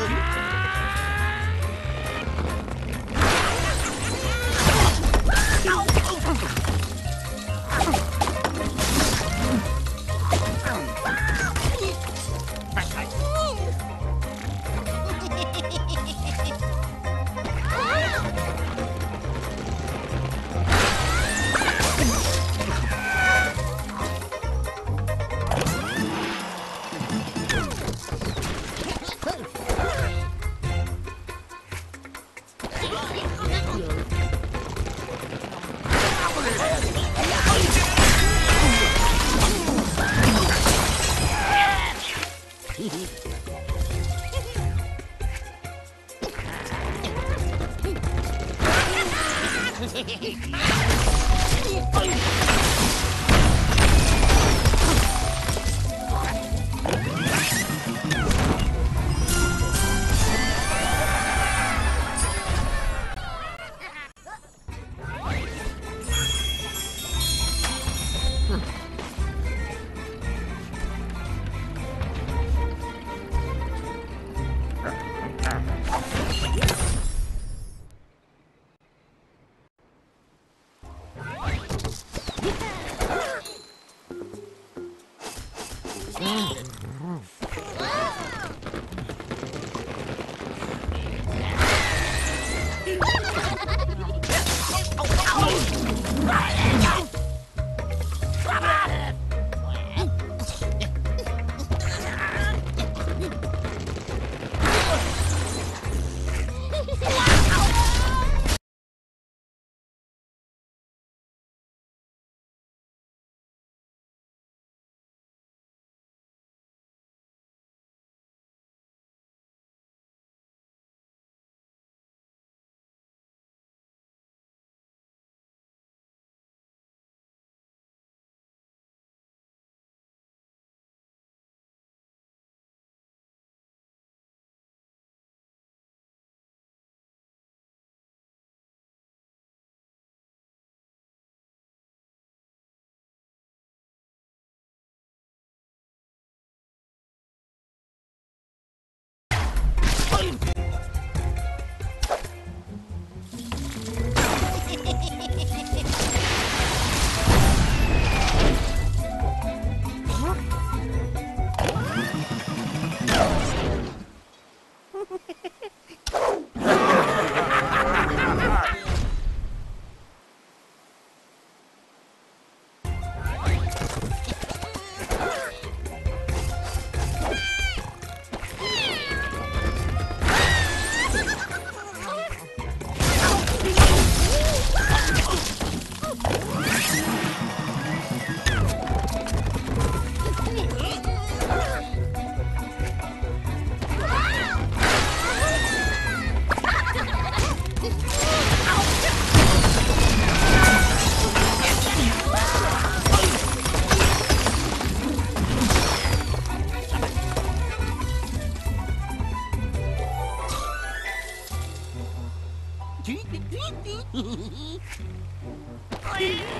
Yeah. Hehehehe! Ah.